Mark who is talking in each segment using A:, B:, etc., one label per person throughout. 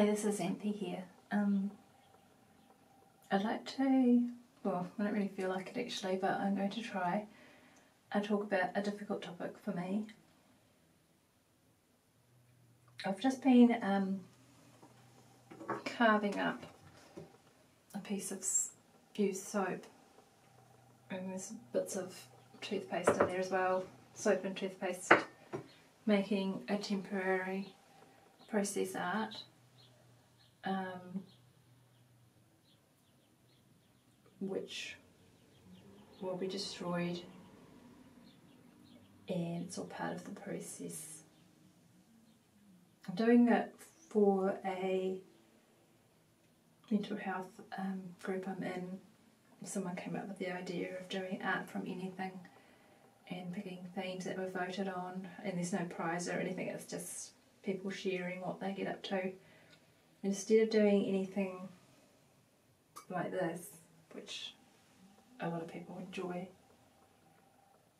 A: Hey, this is Xanthe here. Um, I'd like to, well, I don't really feel like it actually, but I'm going to try and talk about a difficult topic for me. I've just been um, carving up a piece of used soap and there's bits of toothpaste in there as well, soap and toothpaste, making a temporary process art um, which will be destroyed and it's all part of the process. I'm doing it for a mental health um, group I'm in. Someone came up with the idea of doing art from anything and picking themes that were voted on and there's no prize or anything, it's just people sharing what they get up to instead of doing anything like this, which a lot of people enjoy,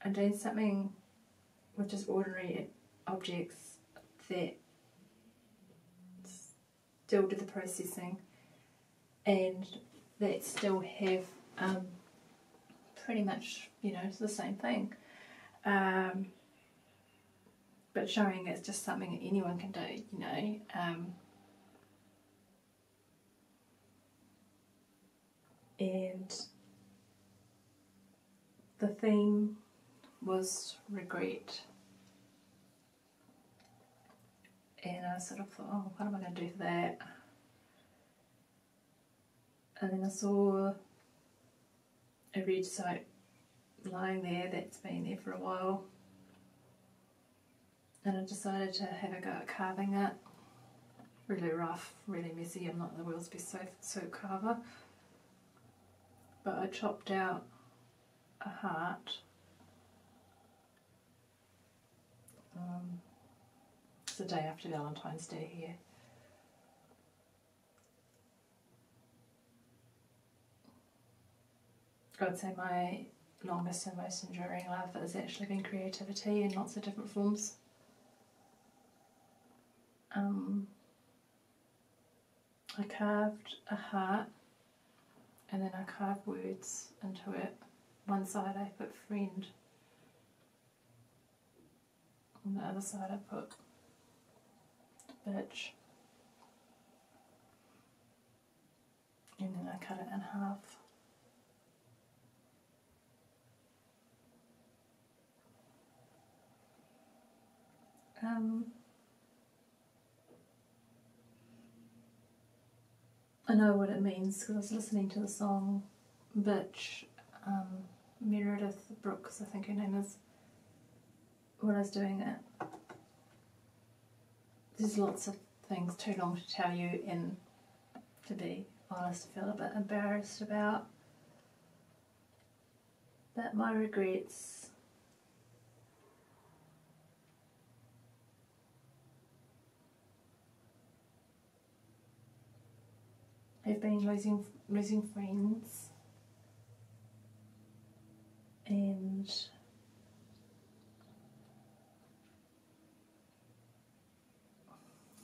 A: I'm doing something with just ordinary objects that still do the processing and that still have um, pretty much, you know, the same thing. Um, but showing it's just something that anyone can do, you know. Um, and the theme was regret. And I sort of thought, oh, what am I going to do for that? And then I saw a red soap lying there that's been there for a while. And I decided to have a go at carving it. Really rough, really messy. I'm not the world's best soap carver but I chopped out a heart. Um, it's the day after Valentine's Day here. I'd say my longest and most enduring love has actually been creativity in lots of different forms. Um, I carved a heart and then I carve words into it. One side I put friend, on the other side I put bitch, and then I cut it in half. Um, I know what it means because I was listening to the song Bitch, um, Meredith Brooks, I think her name is, when I was doing it. There's lots of things too long to tell you and to be honest, I feel a bit embarrassed about. But my regrets I've been losing losing friends. And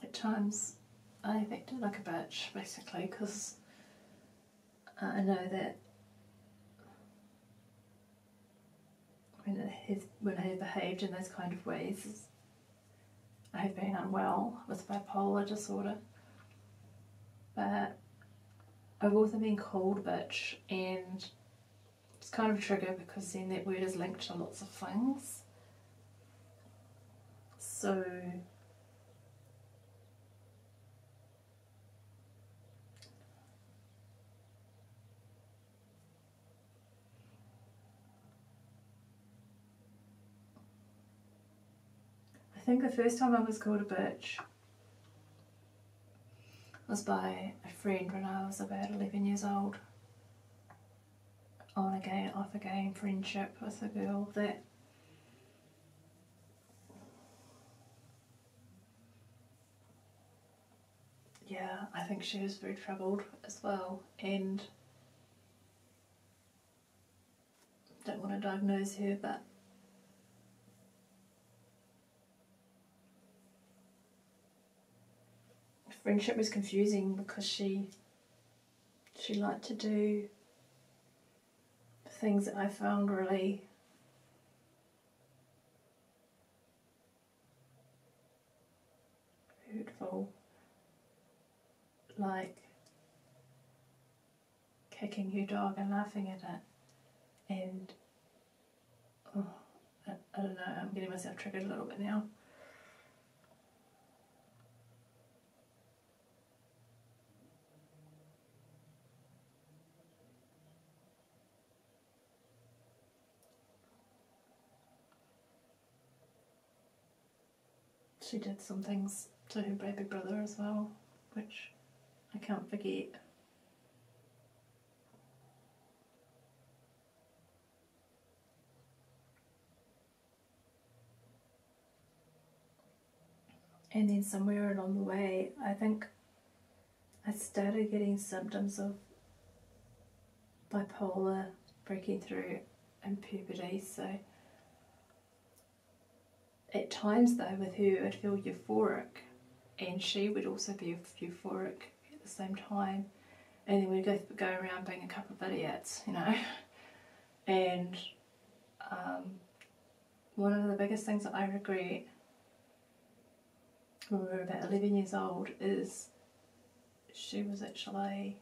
A: at times I've acted like a bitch basically because I know that when I, have, when I have behaved in those kind of ways I have been unwell with bipolar disorder. But I've also been called bitch and it's kind of a trigger because then that word is linked to lots of things. So I think the first time I was called a bitch was by a friend when I was about 11 years old. On again, off again friendship with a girl that yeah, I think she was very troubled as well and don't want to diagnose her but friendship was confusing because she she liked to do things that I found really hurtful, like kicking your dog and laughing at it, and oh, I, I don't know, I'm getting myself triggered a little bit now. She did some things to her baby brother as well, which I can't forget. And then somewhere along the way, I think I started getting symptoms of bipolar breaking through in puberty. So at times, though, with her, I'd feel euphoric, and she would also be euphoric at the same time. And then we'd go, go around being a couple of idiots, you know. And um, one of the biggest things that I regret when we were about 11 years old is she was actually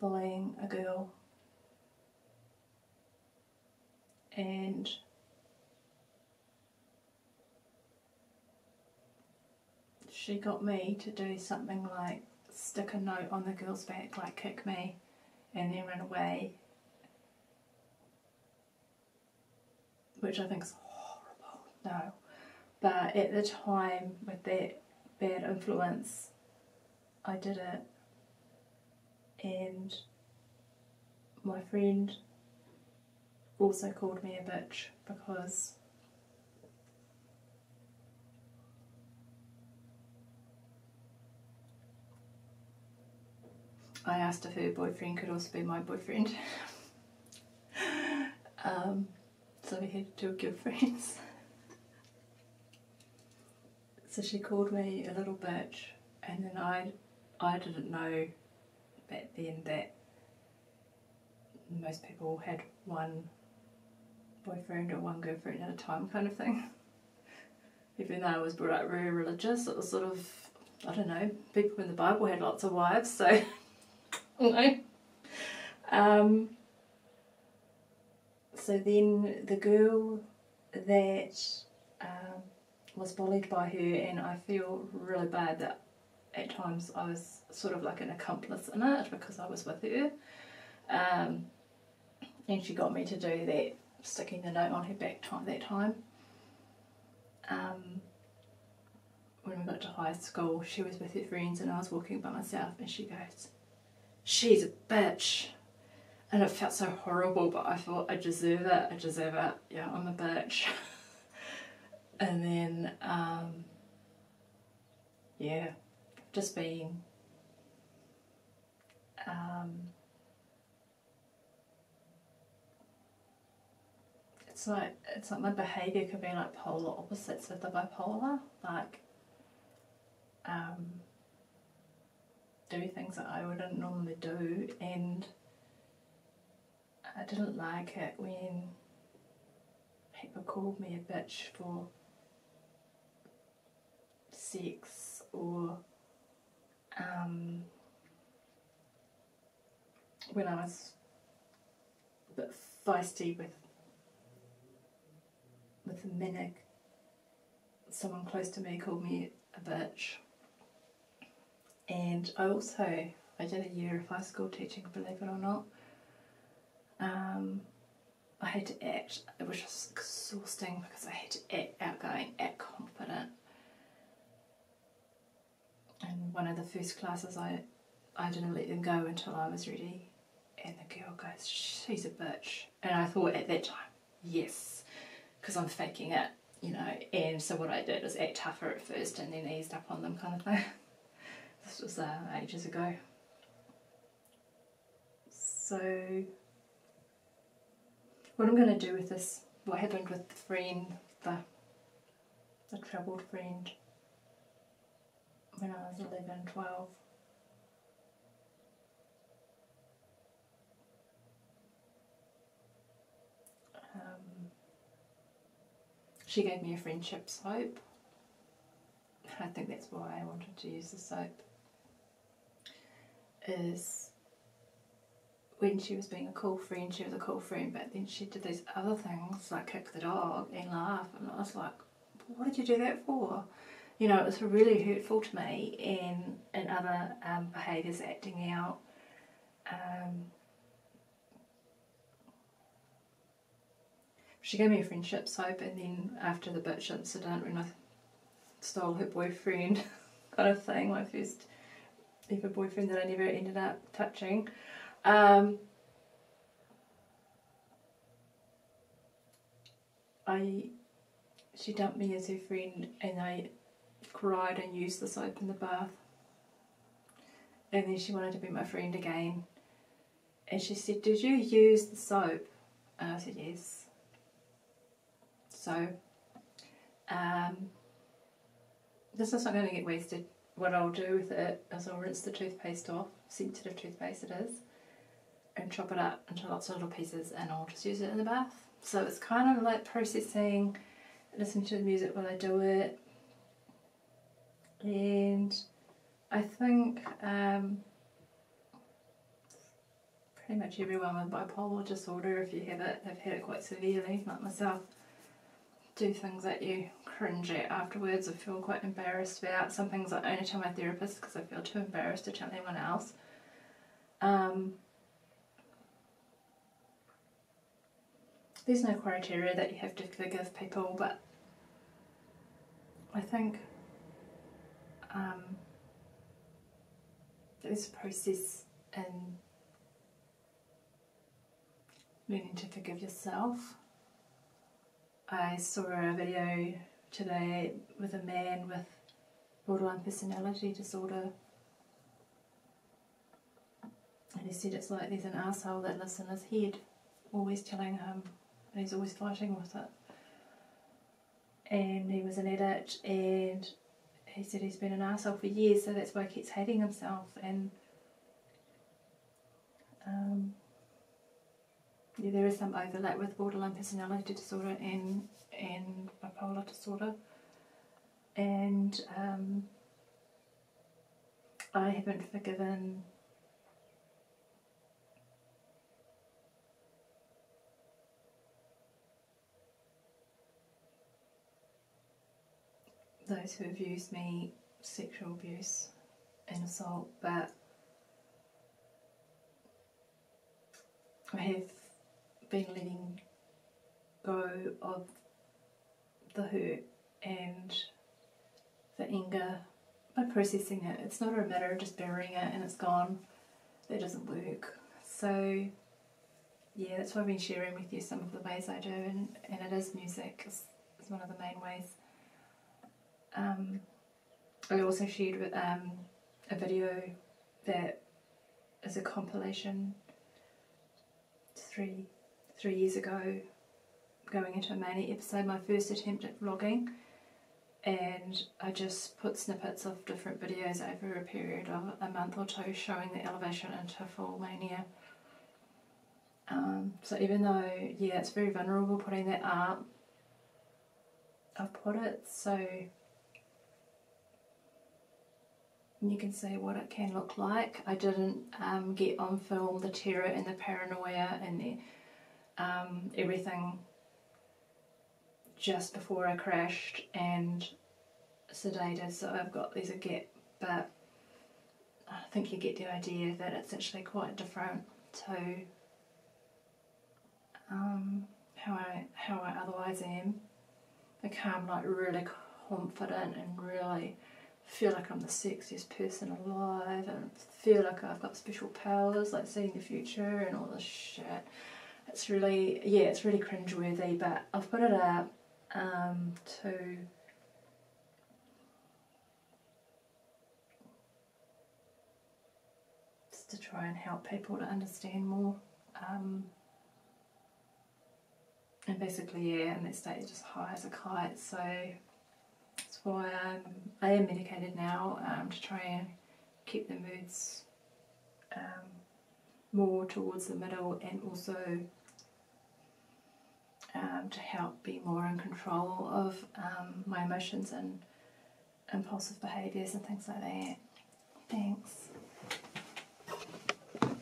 A: bullying a girl and she got me to do something like stick a note on the girl's back like kick me and then run away. Which I think is horrible. No. But at the time, with that bad influence, I did it. And my friend also called me a bitch because I asked if her boyfriend could also be my boyfriend. um, so we had two good friends. So she called me a little bitch, and then I, I didn't know back then that most people had one boyfriend or one girlfriend at a time, kind of thing. Even though I was brought up very religious, it was sort of I don't know. People in the Bible had lots of wives, so Um, so then the girl that um, was bullied by her, and I feel really bad that at times I was sort of like an accomplice in it because I was with her. Um, and she got me to do that, sticking the note on her back time that time. Um, when we got to high school, she was with her friends and I was walking by myself, and she goes, "She's a bitch." And it felt so horrible, but I thought I deserve it. I deserve it. Yeah, I'm a bitch. and then um, yeah just being um, it's like it's like my behavior could be like polar opposites of the bipolar like um, do things that I wouldn't normally do and I didn't like it when people called me a bitch for sex or um, when I was a bit feisty with with a Minik, someone close to me called me a bitch. And I also I did a year of high school teaching, believe it or not. Um, I had to act, it was just exhausting because I had to act outgoing, act confident, and one of the first classes I I didn't let them go until I was ready. And the girl goes she's a bitch. And I thought at that time yes because I'm faking it you know. And so what I did was act tougher at first and then eased up on them kind of thing this was uh, ages ago so what I'm going to do with this what happened with the friend the the troubled friend when I was 11, 12. Um, she gave me a friendship soap. I think that's why I wanted to use the soap. Is when she was being a cool friend, she was a cool friend, but then she did these other things like kick the dog and laugh, and I was like, what did you do that for? You know, it was really hurtful to me, and and other um, behaviours, acting out. Um, she gave me a friendship soap, and then after the bitch incident, when I stole her boyfriend, kind of thing, my first ever boyfriend that I never ended up touching. Um, I she dumped me as her friend and I cried and used the soap in the bath. And then she wanted to be my friend again. And she said, Did you use the soap? And I said, Yes. So, um, this is not going to get wasted. What I'll do with it is I'll rinse the toothpaste off, sensitive toothpaste it is, and chop it up into lots of little pieces and I'll just use it in the bath. So it's kind of like processing, listening to the music while I do it. And I think um, pretty much everyone with bipolar disorder, if you have it, have had it quite severely, like myself, do things that you cringe at afterwards or feel quite embarrassed about. Some things I only tell my therapist because I feel too embarrassed to tell anyone else. Um, there's no criteria that you have to forgive people, but I think um, there's a process in learning to forgive yourself. I saw a video today with a man with borderline personality disorder and he said it's like there's an asshole that lives in his head always telling him and he's always fighting with it. And he was an addict, and he said he's been an asshole for years, so that's why he keeps hating himself. And um, yeah, there is some overlap with borderline personality disorder and and bipolar disorder. And um, I haven't forgiven those who have used me sexual abuse and assault, but I have been letting go of the hurt and the anger by processing it. It's not a matter of just burying it and it's gone. That doesn't work. So yeah, that's why I've been sharing with you some of the ways I do and, and it is music is, is one of the main ways um, I also shared um, a video that is a compilation three three years ago going into a mania episode, my first attempt at vlogging and I just put snippets of different videos over a period of a month or two showing the elevation into full mania. Um, so even though, yeah, it's very vulnerable putting that up, I've put it so you can see what it can look like. I didn't um, get on film the terror and the paranoia and the um, everything just before I crashed and sedated so I've got there's a gap but I think you get the idea that it's actually quite different to um, how I how I otherwise am. I'm like really confident and really feel like I'm the sexiest person alive and feel like I've got special powers like seeing the future and all this shit. It's really, yeah, it's really cringeworthy, but I've put it out um, to just to try and help people to understand more. Um, and basically, yeah, in that state, it just high as a kite, so that's why I'm, I am medicated now um, to try and keep the moods um, more towards the middle and also um, to help be more in control of um, my emotions and impulsive behaviours and things like that. Thanks.